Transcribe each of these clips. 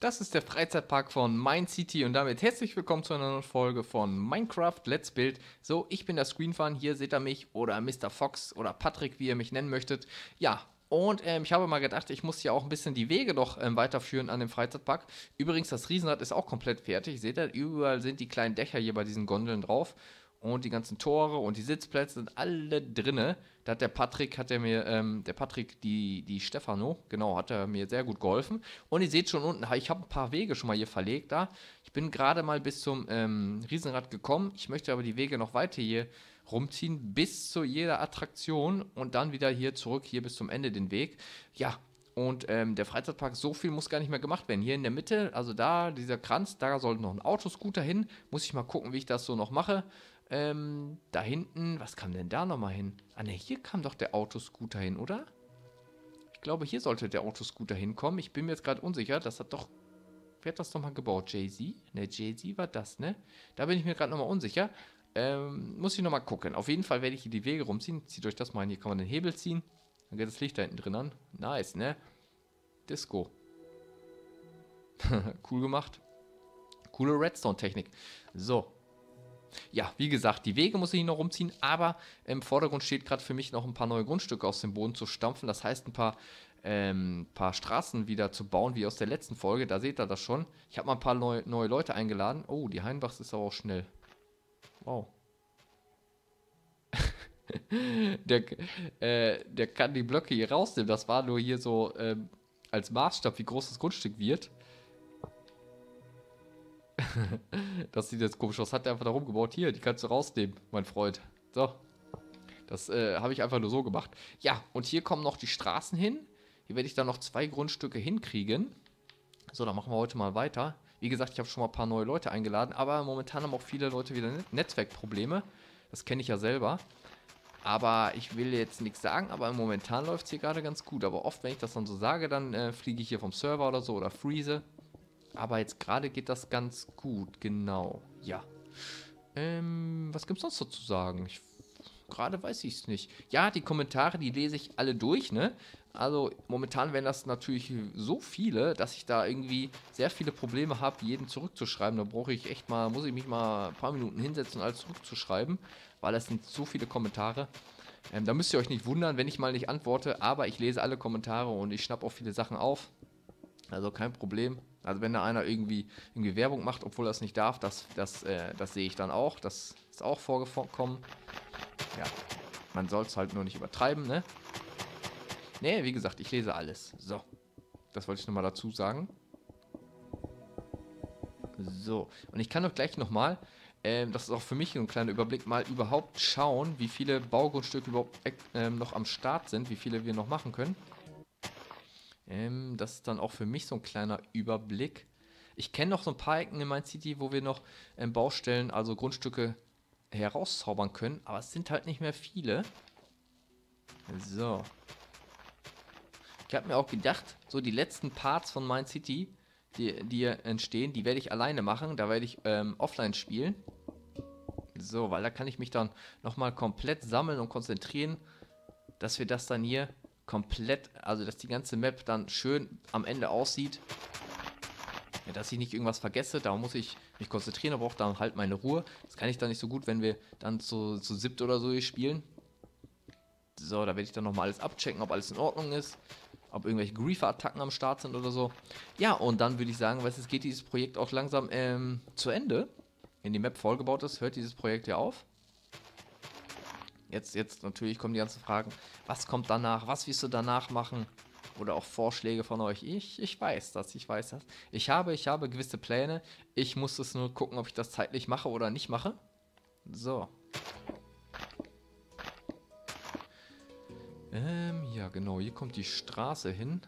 Das ist der Freizeitpark von Mind City und damit herzlich willkommen zu einer neuen Folge von Minecraft Let's Build. So, ich bin der Screenfan, hier seht ihr mich oder Mr. Fox oder Patrick, wie ihr mich nennen möchtet. Ja, und ähm, ich habe mal gedacht, ich muss ja auch ein bisschen die Wege noch ähm, weiterführen an dem Freizeitpark. Übrigens, das Riesenrad ist auch komplett fertig. Seht ihr, überall sind die kleinen Dächer hier bei diesen Gondeln drauf und die ganzen Tore und die Sitzplätze sind alle drinne. Da hat der Patrick, hat er mir, ähm, der Patrick, die, die Stefano, genau, hat er mir sehr gut geholfen. Und ihr seht schon unten, ich habe ein paar Wege schon mal hier verlegt da. Ich bin gerade mal bis zum ähm, Riesenrad gekommen. Ich möchte aber die Wege noch weiter hier rumziehen, bis zu jeder Attraktion und dann wieder hier zurück, hier bis zum Ende den Weg. Ja, und ähm, der Freizeitpark, so viel muss gar nicht mehr gemacht werden. Hier in der Mitte, also da, dieser Kranz, da soll noch ein Autoscooter hin. Muss ich mal gucken, wie ich das so noch mache. Ähm, da hinten, was kam denn da nochmal hin? Ah ne, hier kam doch der Autoscooter hin, oder? Ich glaube, hier sollte der Autoscooter hinkommen. Ich bin mir jetzt gerade unsicher. Das hat doch... Wer hat das nochmal gebaut? Jay-Z? Ne, Jay-Z war das, ne? Da bin ich mir gerade nochmal unsicher. Ähm, muss ich nochmal gucken. Auf jeden Fall werde ich hier die Wege rumziehen. Zieht euch das mal hin. Hier kann man den Hebel ziehen. Dann geht das Licht da hinten drin an. Nice, ne? Disco. cool gemacht. Coole Redstone-Technik. So, ja, wie gesagt, die Wege muss ich noch rumziehen, aber im Vordergrund steht gerade für mich noch ein paar neue Grundstücke aus dem Boden zu stampfen. Das heißt, ein paar, ähm, paar Straßen wieder zu bauen, wie aus der letzten Folge. Da seht ihr das schon. Ich habe mal ein paar neu, neue Leute eingeladen. Oh, die Heinbachs ist aber auch schnell. Wow. der, äh, der kann die Blöcke hier rausnehmen. Das war nur hier so ähm, als Maßstab, wie groß das Grundstück wird. das sieht jetzt komisch aus. Hat er einfach da rumgebaut. Hier, die kannst du rausnehmen, mein Freund. So. Das äh, habe ich einfach nur so gemacht. Ja, und hier kommen noch die Straßen hin. Hier werde ich dann noch zwei Grundstücke hinkriegen. So, dann machen wir heute mal weiter. Wie gesagt, ich habe schon mal ein paar neue Leute eingeladen, aber momentan haben auch viele Leute wieder Netzwerkprobleme. Das kenne ich ja selber. Aber ich will jetzt nichts sagen, aber momentan läuft es hier gerade ganz gut. Aber oft, wenn ich das dann so sage, dann äh, fliege ich hier vom Server oder so oder freeze. Aber jetzt gerade geht das ganz gut, genau. Ja. Ähm, was gibt's sonst so zu sagen? Ich, gerade weiß ich es nicht. Ja, die Kommentare, die lese ich alle durch, ne? Also momentan wären das natürlich so viele, dass ich da irgendwie sehr viele Probleme habe, jeden zurückzuschreiben. Da brauche ich echt mal, muss ich mich mal ein paar Minuten hinsetzen, alles zurückzuschreiben, weil das sind so viele Kommentare. Ähm, da müsst ihr euch nicht wundern, wenn ich mal nicht antworte, aber ich lese alle Kommentare und ich schnappe auch viele Sachen auf. Also kein Problem. Also wenn da einer irgendwie, irgendwie Werbung macht, obwohl er es nicht darf, das, das, äh, das sehe ich dann auch. Das ist auch vorgekommen. Ja, man soll es halt nur nicht übertreiben, ne? Ne, wie gesagt, ich lese alles. So, das wollte ich nochmal dazu sagen. So, und ich kann doch gleich nochmal, äh, das ist auch für mich ein kleiner Überblick, mal überhaupt schauen, wie viele Baugrundstücke überhaupt äh, noch am Start sind, wie viele wir noch machen können. Ähm, das ist dann auch für mich so ein kleiner Überblick. Ich kenne noch so ein paar Ecken in mein City, wo wir noch ähm, Baustellen, also Grundstücke herauszaubern können, aber es sind halt nicht mehr viele. So. Ich habe mir auch gedacht, so die letzten Parts von Mind City, die, die entstehen, die werde ich alleine machen. Da werde ich ähm, offline spielen. So, weil da kann ich mich dann nochmal komplett sammeln und konzentrieren, dass wir das dann hier komplett, also dass die ganze Map dann schön am Ende aussieht. Ja, dass ich nicht irgendwas vergesse, da muss ich mich konzentrieren, da braucht dann halt meine Ruhe. Das kann ich dann nicht so gut, wenn wir dann zu, zu siebt oder so spielen. So, da werde ich dann nochmal alles abchecken, ob alles in Ordnung ist. Ob irgendwelche Griefer-Attacken am Start sind oder so. Ja, und dann würde ich sagen, weil es geht dieses Projekt auch langsam ähm, zu Ende. Wenn die Map vollgebaut ist, hört dieses Projekt ja auf. Jetzt, jetzt natürlich kommen die ganzen Fragen, was kommt danach, was willst du danach machen? Oder auch Vorschläge von euch. Ich, ich weiß das, ich weiß das. Ich habe, ich habe gewisse Pläne. Ich muss es nur gucken, ob ich das zeitlich mache oder nicht mache. So. Ähm, ja genau, hier kommt die Straße hin.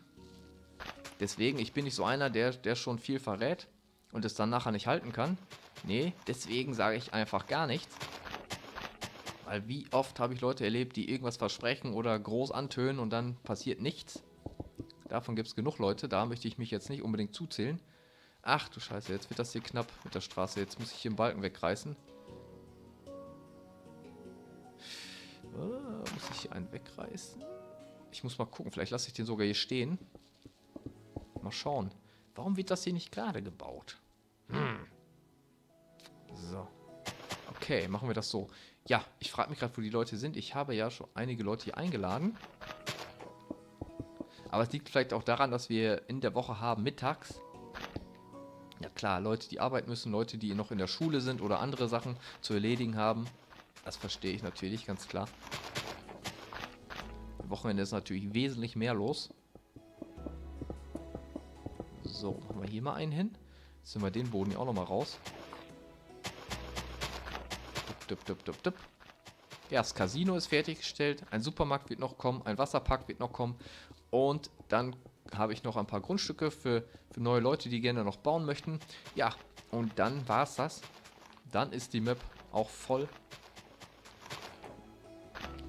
Deswegen, ich bin nicht so einer, der, der schon viel verrät und es dann nachher nicht halten kann. Nee, deswegen sage ich einfach gar nichts. Weil wie oft habe ich Leute erlebt, die irgendwas versprechen oder groß antönen und dann passiert nichts. Davon gibt es genug Leute, da möchte ich mich jetzt nicht unbedingt zuzählen. Ach du Scheiße, jetzt wird das hier knapp mit der Straße. Jetzt muss ich hier den Balken wegreißen. Oh, muss ich hier einen wegreißen? Ich muss mal gucken, vielleicht lasse ich den sogar hier stehen. Mal schauen. Warum wird das hier nicht gerade gebaut? Hm. So. Okay, machen wir das so. Ja, ich frage mich gerade, wo die Leute sind. Ich habe ja schon einige Leute hier eingeladen. Aber es liegt vielleicht auch daran, dass wir in der Woche haben mittags. Ja klar, Leute, die arbeiten müssen, Leute, die noch in der Schule sind oder andere Sachen zu erledigen haben. Das verstehe ich natürlich, ganz klar. Am Wochenende ist natürlich wesentlich mehr los. So, machen wir hier mal einen hin. Jetzt nehmen wir den Boden hier auch nochmal raus. Dup, dup, dup, dup. Ja, das Casino ist fertiggestellt. Ein Supermarkt wird noch kommen. Ein Wasserpark wird noch kommen. Und dann habe ich noch ein paar Grundstücke für, für neue Leute, die gerne noch bauen möchten. Ja, und dann war es das. Dann ist die Map auch voll.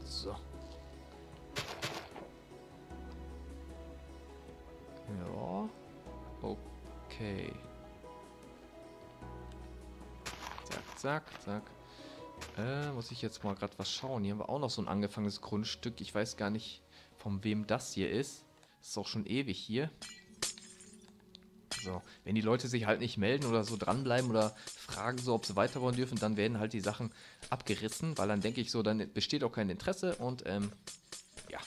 So. Ja. Okay. Zack, zack, zack. Äh, muss ich jetzt mal gerade was schauen. Hier haben wir auch noch so ein angefangenes Grundstück. Ich weiß gar nicht, von wem das hier ist. Das ist auch schon ewig hier. So, wenn die Leute sich halt nicht melden oder so dranbleiben oder fragen so, ob sie weiter wollen dürfen, dann werden halt die Sachen abgerissen, weil dann denke ich so, dann besteht auch kein Interesse und ähm, ja,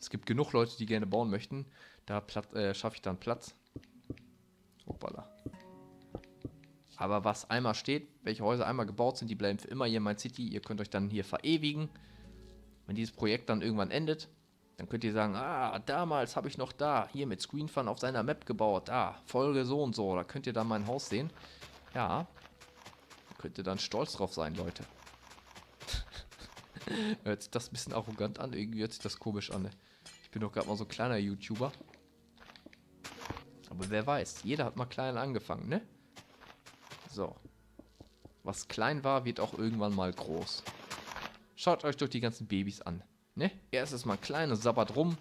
es gibt genug Leute, die gerne bauen möchten. Da äh, schaffe ich dann Platz. Hoppala. Aber was einmal steht, welche Häuser einmal gebaut sind, die bleiben für immer hier in mein City. Ihr könnt euch dann hier verewigen. Wenn dieses Projekt dann irgendwann endet, dann könnt ihr sagen, ah, damals habe ich noch da, hier mit Screenfun auf seiner Map gebaut, da, Folge so und so, da könnt ihr dann mein Haus sehen. Ja, könnt ihr dann stolz drauf sein, Leute. hört sich das ein bisschen arrogant an, irgendwie hört sich das komisch an. Ne? Ich bin doch gerade mal so ein kleiner YouTuber. Aber wer weiß, jeder hat mal klein angefangen, ne? So. Was klein war, wird auch irgendwann mal groß. Schaut euch doch die ganzen Babys an. Ne? Erst ist man klein und sabbert rum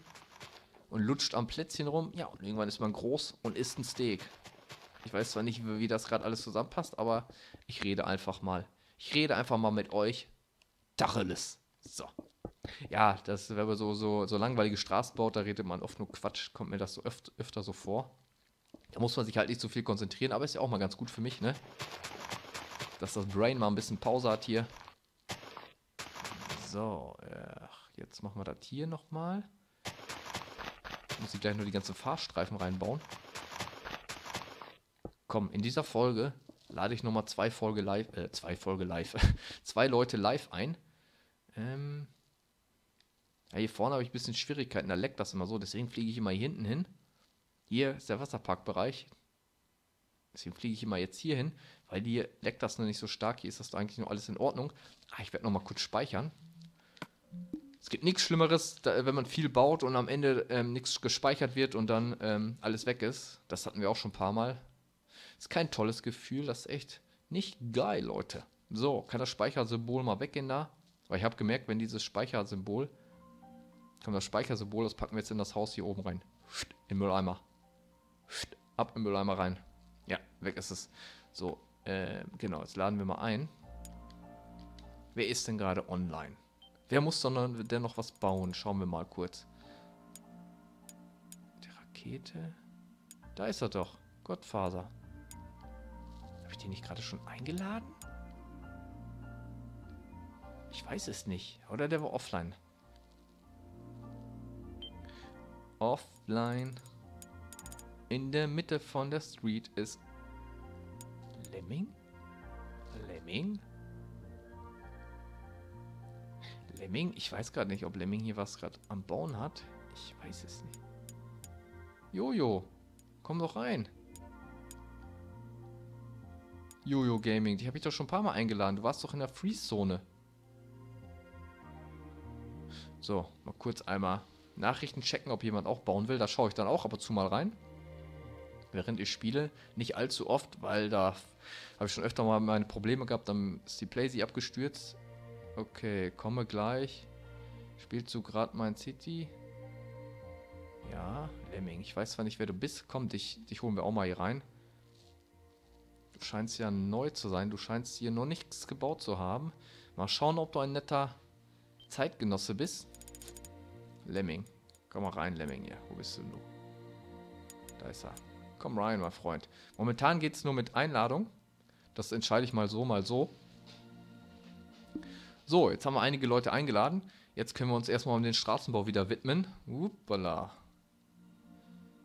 und lutscht am Plätzchen rum. Ja, und irgendwann ist man groß und isst ein Steak. Ich weiß zwar nicht, wie, das gerade alles zusammenpasst, aber ich rede einfach mal. Ich rede einfach mal mit euch. Tacheles. So. Ja, das, wenn man so, so, so langweilige Straßen baut, da redet man oft nur Quatsch. Kommt mir das so öfter, öfter so vor. Da muss man sich halt nicht so viel konzentrieren, aber ist ja auch mal ganz gut für mich, ne? Dass das Brain mal ein bisschen Pause hat hier. So, ach, jetzt machen wir das hier nochmal. Muss ich gleich nur die ganzen Fahrstreifen reinbauen. Komm, in dieser Folge lade ich nochmal zwei Folge live, äh, zwei Folge live, zwei Leute live ein. Ähm, ja, hier vorne habe ich ein bisschen Schwierigkeiten, da leckt das immer so, deswegen fliege ich immer hier hinten hin. Hier ist der Wasserparkbereich. Deswegen fliege ich immer jetzt hier hin, weil hier leckt das noch nicht so stark. Hier ist das eigentlich noch alles in Ordnung. Ah, ich werde noch mal kurz speichern. Es gibt nichts Schlimmeres, da, wenn man viel baut und am Ende ähm, nichts gespeichert wird und dann ähm, alles weg ist. Das hatten wir auch schon ein paar Mal. Ist kein tolles Gefühl, das ist echt nicht geil, Leute. So, kann das Speichersymbol mal weggehen da? Weil ich habe gemerkt, wenn dieses Speichersymbol, kommt das Speichersymbol, das packen wir jetzt in das Haus hier oben rein. In den Mülleimer. Ab im Mülleimer rein. Ja, weg ist es. So, äh, genau, jetzt laden wir mal ein. Wer ist denn gerade online? Wer muss denn, denn noch was bauen? Schauen wir mal kurz. Die Rakete. Da ist er doch. Gottfaser. Habe ich den nicht gerade schon eingeladen? Ich weiß es nicht. Oder der war offline. Offline. In der Mitte von der Street ist Lemming? Lemming? Lemming? Ich weiß gerade nicht, ob Lemming hier was gerade am Bauen hat. Ich weiß es nicht. Jojo, komm doch rein. Jojo Gaming, die habe ich doch schon ein paar Mal eingeladen. Du warst doch in der Freeze-Zone. So, mal kurz einmal Nachrichten checken, ob jemand auch bauen will. Da schaue ich dann auch ab und zu mal rein während ich spiele. Nicht allzu oft, weil da habe ich schon öfter mal meine Probleme gehabt. Dann ist die Playsee abgestürzt. Okay, komme gleich. Spielst du gerade mein City? Ja, Lemming. Ich weiß zwar nicht, wer du bist. Komm, dich, dich holen wir auch mal hier rein. Du scheinst ja neu zu sein. Du scheinst hier noch nichts gebaut zu haben. Mal schauen, ob du ein netter Zeitgenosse bist. Lemming. Komm mal rein, Lemming hier. Wo bist du? Da ist er. Komm rein, mein Freund. Momentan geht es nur mit Einladung. Das entscheide ich mal so, mal so. So, jetzt haben wir einige Leute eingeladen. Jetzt können wir uns erstmal um den Straßenbau wieder widmen. Uppala.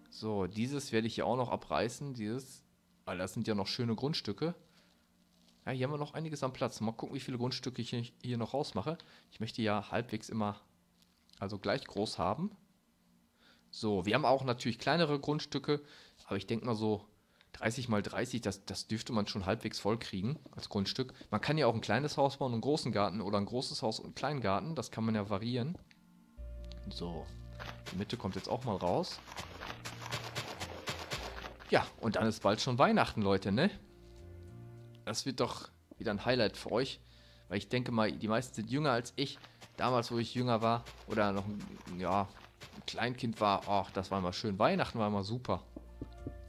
So, dieses werde ich hier auch noch abreißen. Dieses, weil das sind ja noch schöne Grundstücke. Ja, hier haben wir noch einiges am Platz. Mal gucken, wie viele Grundstücke ich hier noch rausmache. Ich möchte ja halbwegs immer, also gleich groß haben. So, wir haben auch natürlich kleinere Grundstücke, aber ich denke mal so 30 mal 30, das, das dürfte man schon halbwegs voll kriegen als Grundstück. Man kann ja auch ein kleines Haus bauen, einen großen Garten oder ein großes Haus und einen kleinen Garten. Das kann man ja variieren. So, die Mitte kommt jetzt auch mal raus. Ja, und dann ist bald schon Weihnachten, Leute, ne? Das wird doch wieder ein Highlight für euch. Weil ich denke mal, die meisten sind jünger als ich. Damals, wo ich jünger war oder noch ja, Kleinkind war, ach, das war immer schön. Weihnachten war immer super.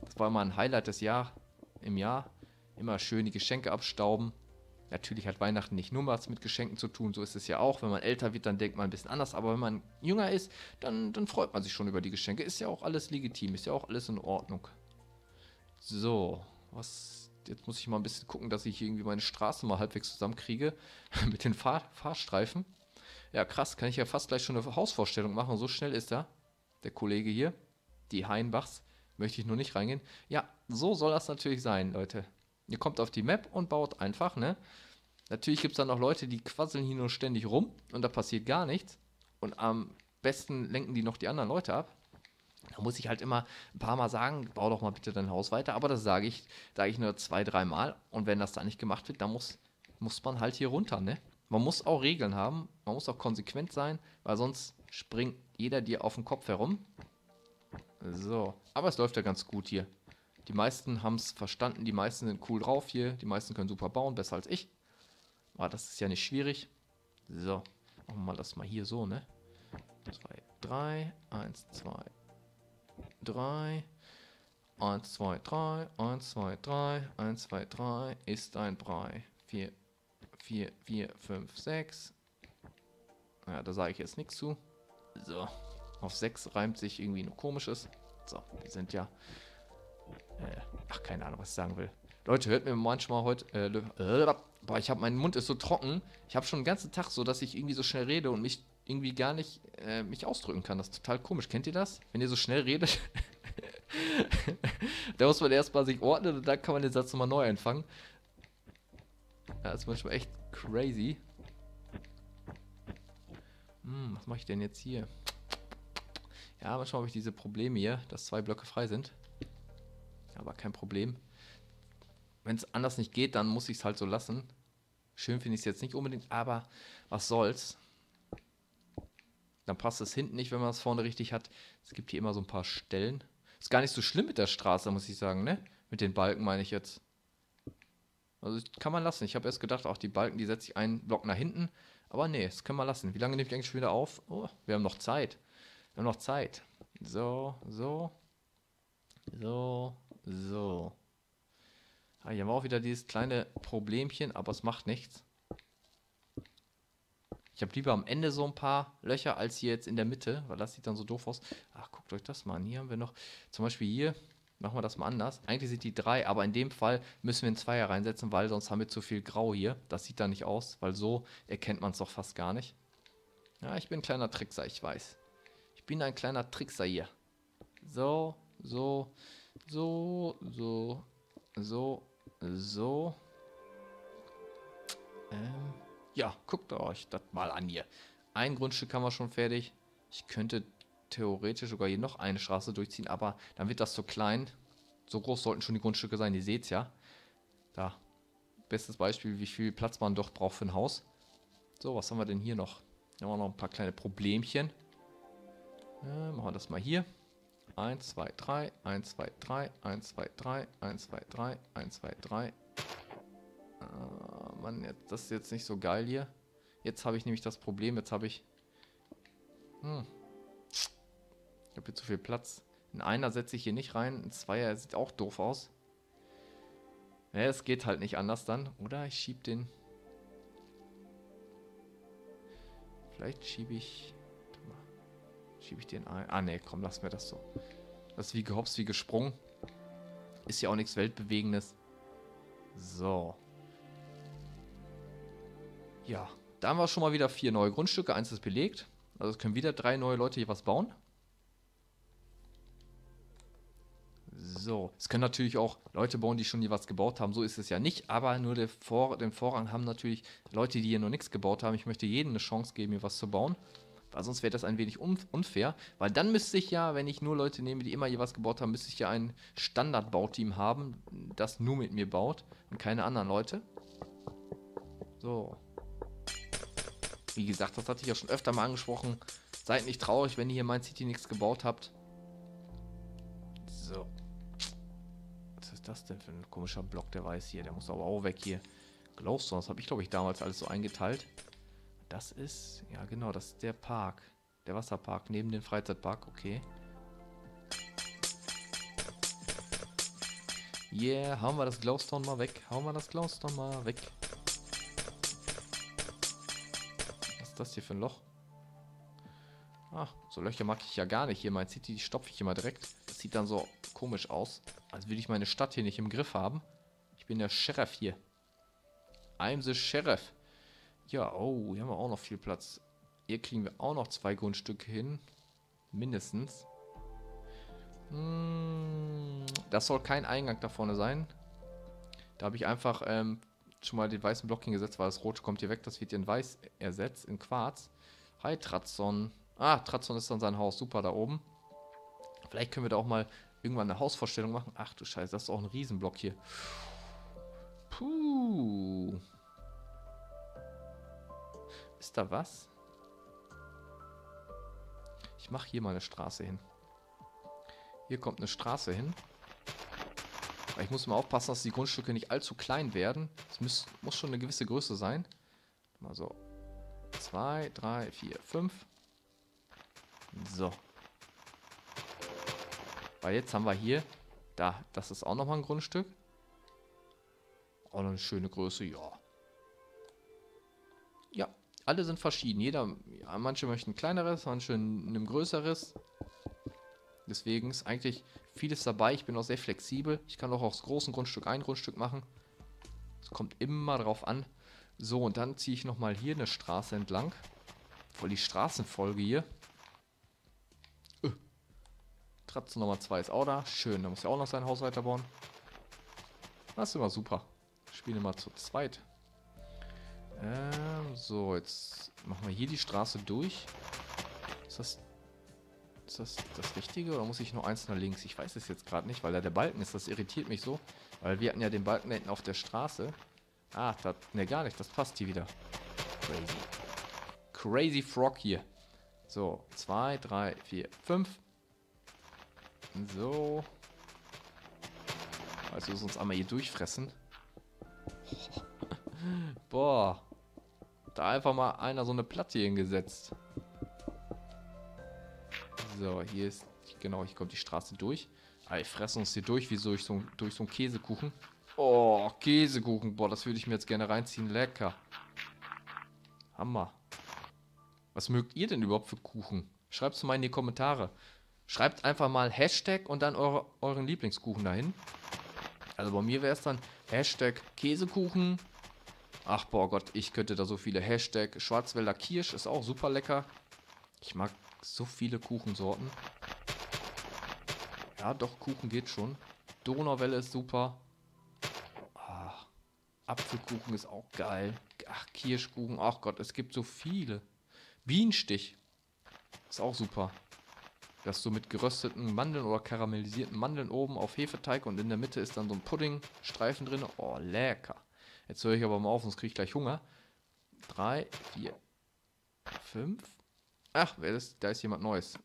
Das war immer ein Highlight des Jahr im Jahr. Immer schön die Geschenke abstauben. Natürlich hat Weihnachten nicht nur was mit Geschenken zu tun, so ist es ja auch. Wenn man älter wird, dann denkt man ein bisschen anders, aber wenn man jünger ist, dann, dann freut man sich schon über die Geschenke. Ist ja auch alles legitim, ist ja auch alles in Ordnung. So, was. Jetzt muss ich mal ein bisschen gucken, dass ich irgendwie meine Straße mal halbwegs zusammenkriege mit den Fahr Fahrstreifen. Ja, krass, kann ich ja fast gleich schon eine Hausvorstellung machen. So schnell ist er, der Kollege hier. Die Heinbachs. Möchte ich nur nicht reingehen. Ja, so soll das natürlich sein, Leute. Ihr kommt auf die Map und baut einfach, ne? Natürlich gibt es dann noch Leute, die quasseln hier nur ständig rum und da passiert gar nichts. Und am besten lenken die noch die anderen Leute ab. Da muss ich halt immer ein paar Mal sagen, bau doch mal bitte dein Haus weiter. Aber das sage ich, sage ich nur zwei, dreimal. Und wenn das da nicht gemacht wird, dann muss, muss man halt hier runter, ne? Man muss auch Regeln haben, man muss auch konsequent sein, weil sonst springt jeder dir auf den Kopf herum. So, aber es läuft ja ganz gut hier. Die meisten haben es verstanden, die meisten sind cool drauf hier, die meisten können super bauen, besser als ich. Aber das ist ja nicht schwierig. So, machen wir das mal hier so, ne? 2, 3, 1, 2, 3, 1, 2, 3, 1, 2, 3, 1, 2, 3, ist ein Brei. 4, 4, 4, 5, 6. Ja, da sage ich jetzt nichts zu. So, auf 6 reimt sich irgendwie nur komisches. So, wir sind ja. Äh, ach, keine Ahnung, was ich sagen will. Leute, hört mir manchmal heute. Äh, äh, boah, ich habe meinen Mund ist so trocken. Ich habe schon den ganzen Tag so, dass ich irgendwie so schnell rede und mich irgendwie gar nicht äh, mich ausdrücken kann. Das ist total komisch. Kennt ihr das? Wenn ihr so schnell redet, da muss man erstmal sich ordnen und dann kann man den Satz nochmal neu anfangen. Ja, das ist manchmal echt crazy. Hm, was mache ich denn jetzt hier? Ja, manchmal habe ich diese Probleme hier, dass zwei Blöcke frei sind. Aber kein Problem. Wenn es anders nicht geht, dann muss ich es halt so lassen. Schön finde ich es jetzt nicht unbedingt, aber was soll's. Dann passt es hinten nicht, wenn man es vorne richtig hat. Es gibt hier immer so ein paar Stellen. Ist gar nicht so schlimm mit der Straße, muss ich sagen, ne? Mit den Balken meine ich jetzt. Also kann man lassen. Ich habe erst gedacht, auch die Balken, die setze ich einen Block nach hinten. Aber nee, das können wir lassen. Wie lange nehme ich eigentlich schon wieder auf? Oh, wir haben noch Zeit. Wir haben noch Zeit. So, so. So, so. Ah, hier haben wir auch wieder dieses kleine Problemchen, aber es macht nichts. Ich habe lieber am Ende so ein paar Löcher als hier jetzt in der Mitte, weil das sieht dann so doof aus. Ach, guckt euch das mal an. Hier haben wir noch, zum Beispiel hier, machen wir das mal anders. Eigentlich sind die drei, aber in dem Fall müssen wir einen Zweier reinsetzen, weil sonst haben wir zu viel Grau hier. Das sieht da nicht aus, weil so erkennt man es doch fast gar nicht. Ja, ich bin ein kleiner Trickser, ich weiß. Ich bin ein kleiner Trickser hier. So, so, so, so, so, so. Ähm. Ja, guckt euch das mal an hier. Ein Grundstück haben wir schon fertig. Ich könnte theoretisch sogar hier noch eine Straße durchziehen, aber dann wird das zu klein. So groß sollten schon die Grundstücke sein, ihr seht es ja. Da, bestes Beispiel, wie viel Platz man doch braucht für ein Haus. So, was haben wir denn hier noch? Hier haben wir noch ein paar kleine Problemchen. Ja, machen wir das mal hier. 1, 2, 3, 1, 2, 3, 1, 2, 3, 1, 2, 3, 1, 2, 3, Ah, Mann, das ist jetzt nicht so geil hier. Jetzt habe ich nämlich das Problem, jetzt habe ich... Hm. Ich habe hier zu viel Platz. In einer setze ich hier nicht rein, ein Zweier sieht auch doof aus. Ja, es geht halt nicht anders dann. Oder ich schiebe den... Vielleicht schiebe ich... Schiebe ich den ein... Ah, ne, komm, lass mir das so. Das ist wie gehopst, wie gesprungen. Ist ja auch nichts Weltbewegendes. So. Ja, da haben wir schon mal wieder vier neue Grundstücke. Eins ist belegt. Also es können wieder drei neue Leute hier was bauen. So, es können natürlich auch Leute bauen, die schon hier was gebaut haben. So ist es ja nicht. Aber nur Vor den Vorrang haben natürlich Leute, die hier noch nichts gebaut haben. Ich möchte jedem eine Chance geben, hier was zu bauen. Weil sonst wäre das ein wenig unfair. Weil dann müsste ich ja, wenn ich nur Leute nehme, die immer hier was gebaut haben, müsste ich ja ein Standardbauteam haben, das nur mit mir baut und keine anderen Leute. So. Wie gesagt, das hatte ich ja schon öfter mal angesprochen. Seid nicht traurig, wenn ihr hier mein City nichts gebaut habt. So. Was ist das denn für ein komischer Block, der weiß hier? Der muss aber auch weg hier. Glowstone, das habe ich, glaube ich, damals alles so eingeteilt. Das ist, ja genau, das ist der Park. Der Wasserpark neben dem Freizeitpark, okay. Yeah, hauen wir das Glowstone mal weg. Hauen wir das Glowstone mal weg. ist das hier für ein Loch? Ach, so Löcher mag ich ja gar nicht. Hier mein City stopfe ich immer direkt. Das sieht dann so komisch aus. Als würde ich meine Stadt hier nicht im Griff haben. Ich bin der Sheriff hier. I'm the Sheriff. Ja, oh, hier haben wir auch noch viel Platz. Hier kriegen wir auch noch zwei Grundstücke hin. Mindestens. Hm, das soll kein Eingang da vorne sein. Da habe ich einfach ähm, schon mal den weißen Block hingesetzt, weil das rote kommt hier weg. Das wird in weiß ersetzt, in Quarz. Hi, Tratson. Ah, Tratson ist dann sein Haus. Super, da oben. Vielleicht können wir da auch mal irgendwann eine Hausvorstellung machen. Ach du Scheiße, das ist auch ein Riesenblock hier. Puh. Ist da was? Ich mache hier mal eine Straße hin. Hier kommt eine Straße hin. Ich muss mal aufpassen, dass die Grundstücke nicht allzu klein werden. Es muss, muss schon eine gewisse Größe sein. Mal so. 2, 3, 4, 5. So. Weil jetzt haben wir hier, da, das ist auch nochmal ein Grundstück. Auch noch eine schöne Größe, ja. Ja, alle sind verschieden. Jeder, ja, manche möchten ein kleineres, manche ein größeres. Deswegen ist eigentlich vieles dabei. Ich bin auch sehr flexibel. Ich kann auch aus großen Grundstück ein Grundstück machen. Es kommt immer drauf an. So, und dann ziehe ich nochmal hier eine Straße entlang. Voll die Straßenfolge hier. Äh. Tratze Nummer 2 ist auch da. Schön, da muss ja auch noch sein Haus weiterbauen. Das ist immer super. Spielen immer zu zweit. Ähm, so, jetzt machen wir hier die Straße durch. Ist das ist das das Richtige oder muss ich nur eins nach links? Ich weiß es jetzt gerade nicht, weil da der Balken ist. Das irritiert mich so. Weil wir hatten ja den Balken hinten auf der Straße. Ah, das, ne, gar nicht. Das passt hier wieder. Crazy. Crazy Frog hier. So, zwei, drei, vier, fünf. So. Also wir uns einmal hier durchfressen. Boah. Da einfach mal einer so eine Platte hingesetzt. So, hier ist, genau, hier kommt die Straße durch. Ah, ich fresse uns hier durch, wie durch so, durch so einen Käsekuchen. Oh, Käsekuchen. Boah, das würde ich mir jetzt gerne reinziehen. Lecker. Hammer. Was mögt ihr denn überhaupt für Kuchen? Schreibt es mal in die Kommentare. Schreibt einfach mal Hashtag und dann eure, euren Lieblingskuchen dahin. Also bei mir wäre es dann Hashtag Käsekuchen. Ach boah Gott, ich könnte da so viele. Hashtag Schwarzwälder Kirsch ist auch super lecker. Ich mag so viele Kuchensorten. Ja, doch, Kuchen geht schon. Donauwelle ist super. Ah, Apfelkuchen ist auch geil. Ach, Kirschkuchen. Ach Gott, es gibt so viele. Bienenstich. Ist auch super. Das so mit gerösteten Mandeln oder karamellisierten Mandeln oben auf Hefeteig und in der Mitte ist dann so ein Puddingstreifen drin. Oh, lecker. Jetzt höre ich aber mal auf, sonst kriege ich gleich Hunger. Drei, vier, fünf, Ach, wer ist, da ist jemand Neues.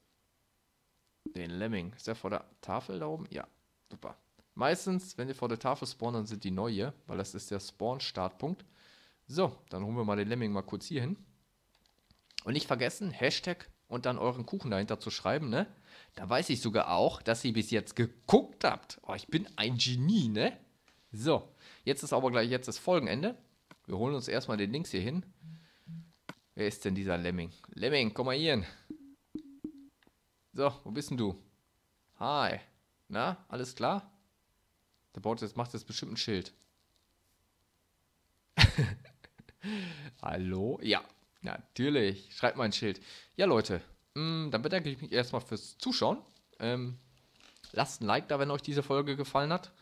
Den Lemming. Ist der vor der Tafel da oben? Ja, super. Meistens, wenn die vor der Tafel spawnen, dann sind die neu hier, weil das ist der Spawn-Startpunkt. So, dann holen wir mal den Lemming mal kurz hier hin. Und nicht vergessen, Hashtag und dann euren Kuchen dahinter zu schreiben, ne? Da weiß ich sogar auch, dass ihr bis jetzt geguckt habt. Oh, ich bin ein Genie, ne? So, jetzt ist aber gleich jetzt das Folgenende. Wir holen uns erstmal den Links hier hin. Wer ist denn dieser Lemming? Lemming, komm mal hier hin. So, wo bist denn du? Hi. Na, alles klar? Der baut jetzt, macht jetzt bestimmt ein Schild. Hallo? Ja, natürlich. Schreibt mal ein Schild. Ja, Leute, mh, mm, dann bedanke ich mich erstmal fürs Zuschauen. Ähm, lasst ein Like da, wenn euch diese Folge gefallen hat.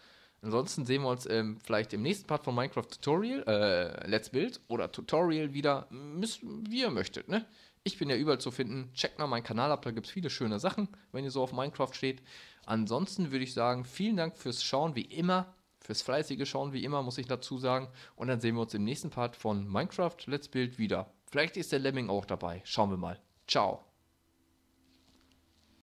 Ansonsten sehen wir uns ähm, vielleicht im nächsten Part von Minecraft Tutorial, äh, Let's Build oder Tutorial wieder, wie ihr möchtet, ne? Ich bin ja überall zu finden. Checkt mal meinen Kanal ab, da gibt es viele schöne Sachen, wenn ihr so auf Minecraft steht. Ansonsten würde ich sagen, vielen Dank fürs Schauen, wie immer. Fürs fleißige Schauen, wie immer, muss ich dazu sagen. Und dann sehen wir uns im nächsten Part von Minecraft Let's Build wieder. Vielleicht ist der Lemming auch dabei. Schauen wir mal. Ciao.